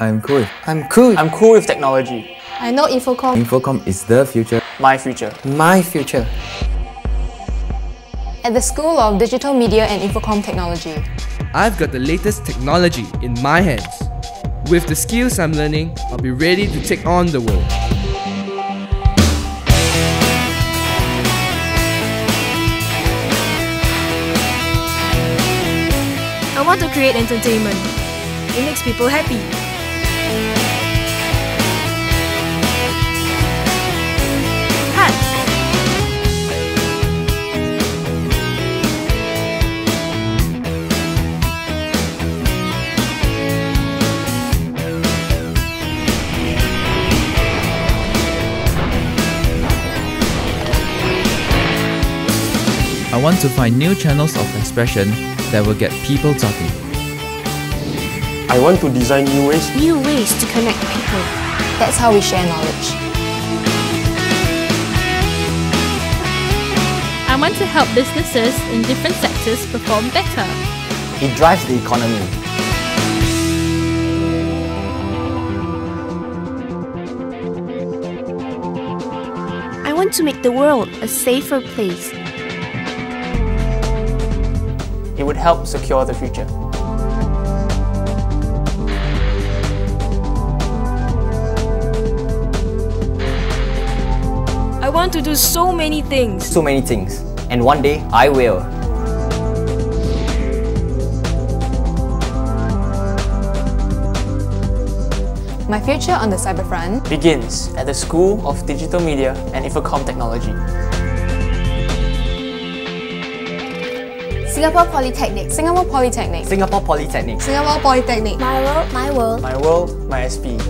I'm cool. I'm cool. I'm cool with technology. I know Infocomm. Infocomm is the future. My future. My future. At the School of Digital Media and Infocomm Technology. I've got the latest technology in my hands. With the skills I'm learning, I'll be ready to take on the world. I want to create entertainment. It makes people happy. I want to find new channels of expression that will get people talking. I want to design new ways. New ways to connect people. That's how we share knowledge. I want to help businesses in different sectors perform better. It drives the economy. I want to make the world a safer place. It would help secure the future. Want to do so many things. So many things. And one day, I will. My future on the cyberfront. Begins at the School of Digital Media and Infocomm Technology. Singapore Polytechnic. Singapore Polytechnic. Singapore Polytechnic. Singapore Polytechnic. My world, my world. My world, my SP.